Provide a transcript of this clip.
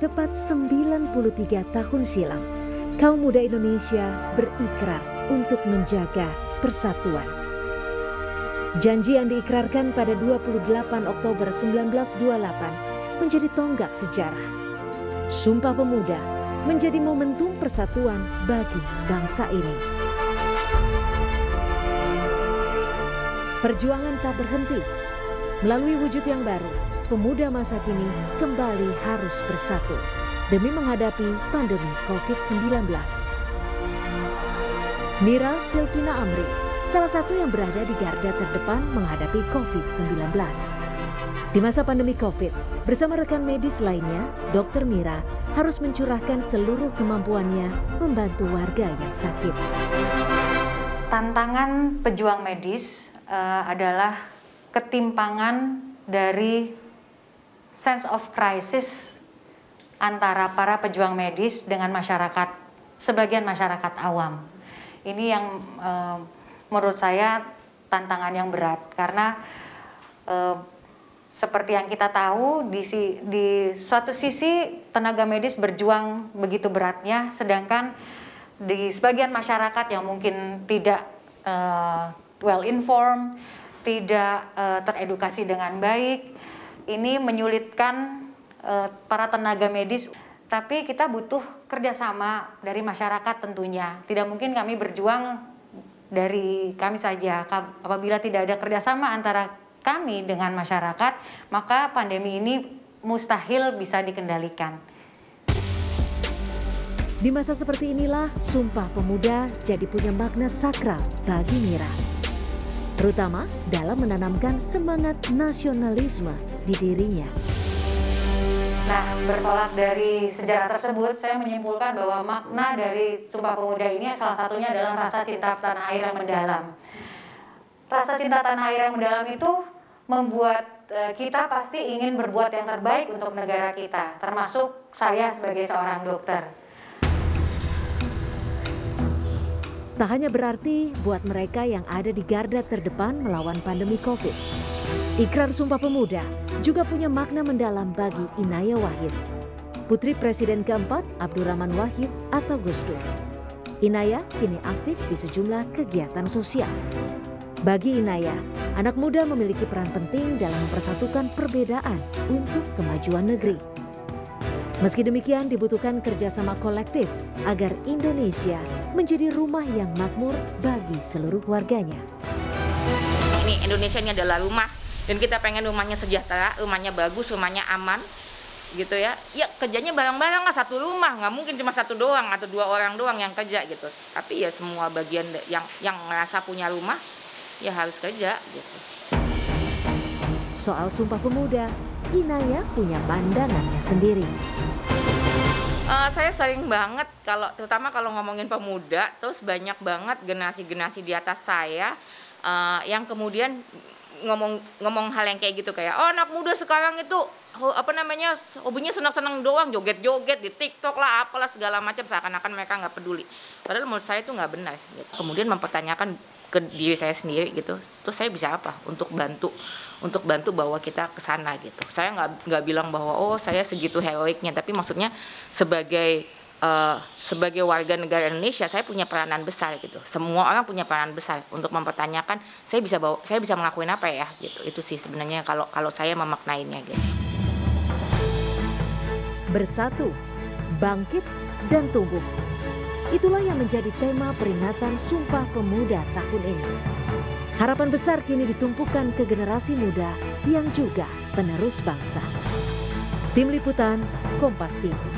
Tepat 93 tahun silam, kaum muda Indonesia berikrar untuk menjaga persatuan. Janji yang diikrarkan pada 28 Oktober 1928 menjadi tonggak sejarah. Sumpah Pemuda menjadi momentum persatuan bagi bangsa ini. Perjuangan tak berhenti. Melalui wujud yang baru, pemuda masa kini kembali harus bersatu demi menghadapi pandemi COVID-19. Mira Silvina Amri, salah satu yang berada di garda terdepan menghadapi COVID-19. Di masa pandemi COVID, bersama rekan medis lainnya, Dr. Mira harus mencurahkan seluruh kemampuannya membantu warga yang sakit. Tantangan pejuang medis uh, adalah ketimpangan dari sense of crisis antara para pejuang medis dengan masyarakat, sebagian masyarakat awam. Ini yang e, menurut saya tantangan yang berat karena e, seperti yang kita tahu di, di suatu sisi tenaga medis berjuang begitu beratnya, sedangkan di sebagian masyarakat yang mungkin tidak uh, well informed, tidak uh, teredukasi dengan baik, ini menyulitkan uh, para tenaga medis. Tapi kita butuh kerjasama dari masyarakat tentunya. Tidak mungkin kami berjuang dari kami saja. Apabila tidak ada kerjasama antara kami dengan masyarakat, maka pandemi ini mustahil bisa dikendalikan. Di masa seperti inilah, Sumpah Pemuda jadi punya makna sakral bagi Mira terutama dalam menanamkan semangat nasionalisme di dirinya. Nah, bertolak dari sejarah tersebut, saya menyimpulkan bahwa makna dari Sumpah Pemuda ini salah satunya adalah rasa cinta tanah air yang mendalam. Rasa cinta tanah air yang mendalam itu membuat eh, kita pasti ingin berbuat yang terbaik untuk negara kita, termasuk saya sebagai seorang dokter. Tak hanya berarti buat mereka yang ada di garda terdepan melawan pandemi COVID. Ikrar Sumpah Pemuda juga punya makna mendalam bagi Inaya Wahid, putri Presiden keempat Abdurrahman Wahid atau Gus Dur. Inaya kini aktif di sejumlah kegiatan sosial. Bagi Inaya, anak muda memiliki peran penting dalam mempersatukan perbedaan untuk kemajuan negeri. Meski demikian dibutuhkan kerjasama kolektif agar Indonesia menjadi rumah yang makmur bagi seluruh warganya. Ini Indonesia ini adalah rumah dan kita pengen rumahnya sejahtera, rumahnya bagus, rumahnya aman gitu ya. Ya kerjanya bareng-bareng lah satu rumah, nggak mungkin cuma satu doang atau dua orang doang yang kerja gitu. Tapi ya semua bagian yang yang merasa punya rumah ya harus kerja gitu. Soal Sumpah Pemuda, Inaya punya pandangannya sendiri. Uh, saya sering banget kalau terutama kalau ngomongin pemuda terus banyak banget generasi-generasi di atas saya uh, yang kemudian ngomong ngomong hal yang kayak gitu kayak oh anak muda sekarang itu apa namanya hobinya senang-senang doang joget-joget di TikTok lah apalah segala macam seakan-akan mereka nggak peduli padahal menurut saya itu nggak benar gitu. kemudian mempertanyakan ke diri saya sendiri gitu terus saya bisa apa? Untuk bantu untuk bantu bawa kita ke sana gitu. Saya nggak nggak bilang bahwa oh saya segitu heroiknya tapi maksudnya sebagai uh, sebagai warga negara Indonesia saya punya peranan besar gitu. Semua orang punya peranan besar. Untuk mempertanyakan saya bisa bawa saya bisa melakukan apa ya gitu. Itu sih sebenarnya kalau kalau saya memaknainya gitu. Bersatu bangkit dan tumbuh Itulah yang menjadi tema peringatan Sumpah Pemuda tahun ini. Harapan besar kini ditumpukan ke generasi muda yang juga penerus bangsa. Tim Liputan Kompas TV.